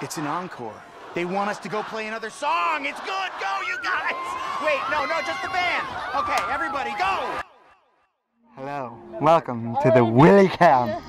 It's an encore. They want us to go play another song. It's good. Go, you guys. Wait, no, no, just the band. Okay, everybody, go. Hello. Welcome to the WillyCam.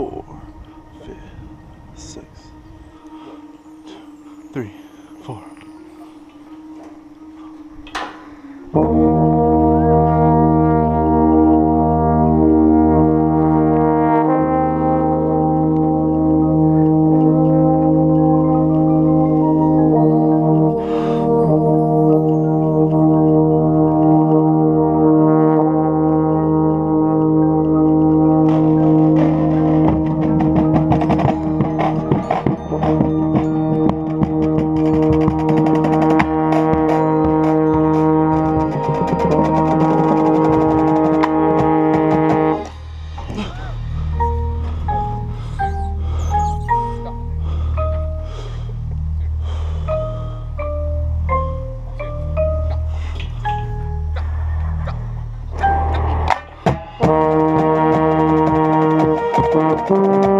Four, Five,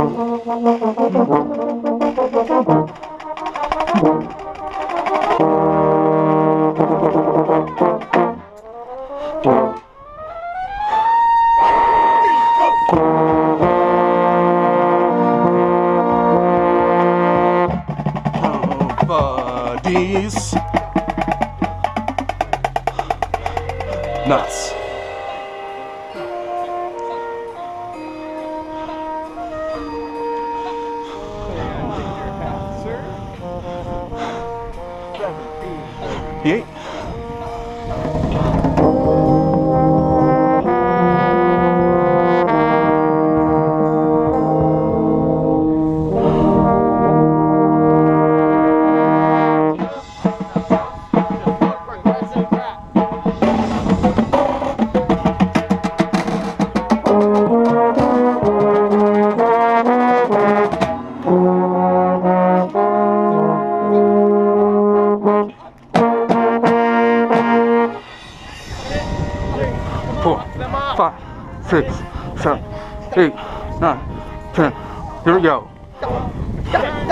Nobody's Nuts. 58 five, six, seven, eight, nine, ten. Here we go. Six,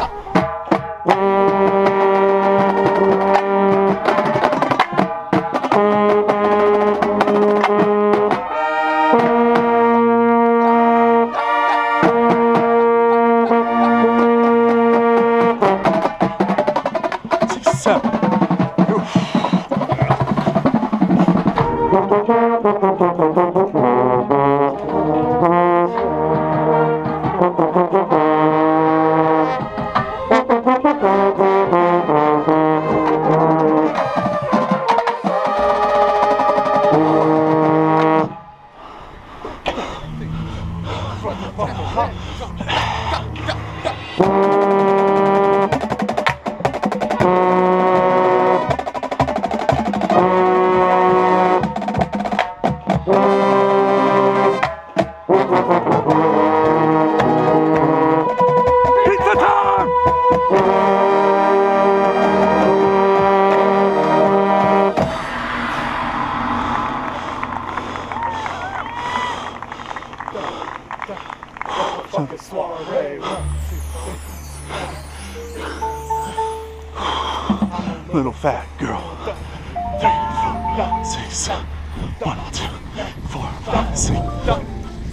six.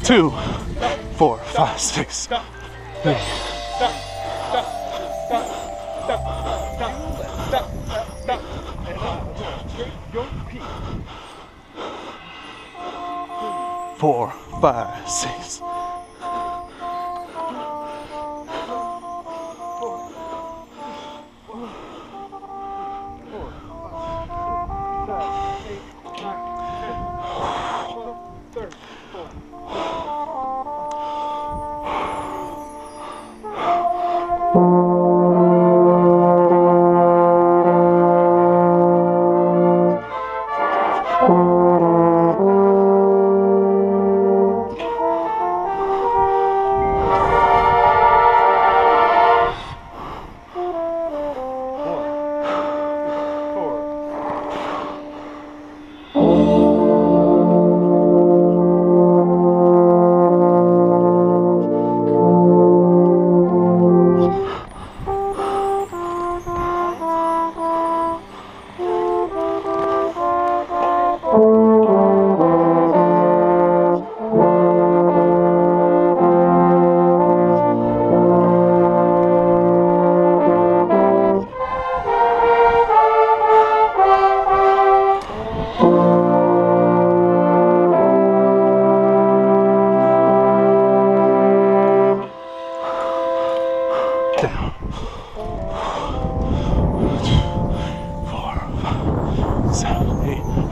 Two, four, five, six. Three. Four, five, six.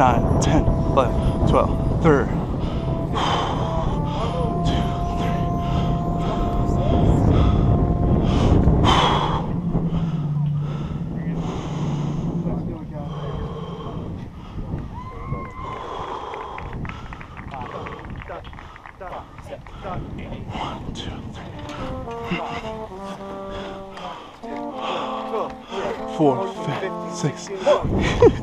9, 10, 11, 12, 13. four, five, six.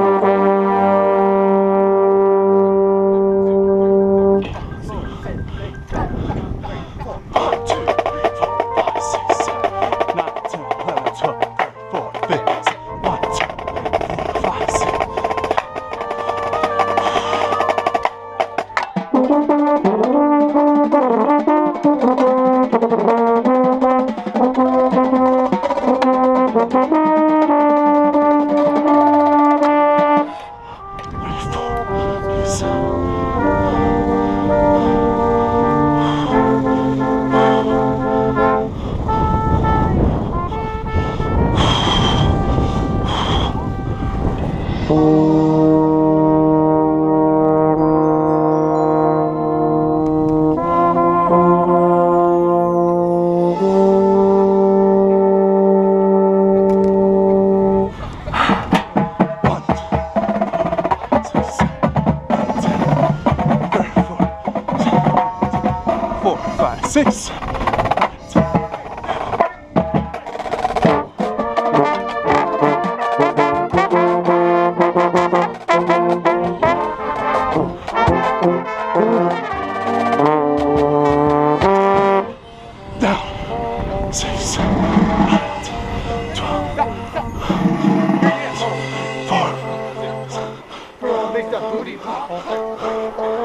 Six. Down. Six, eight, twelve, four, Big stuff, booty.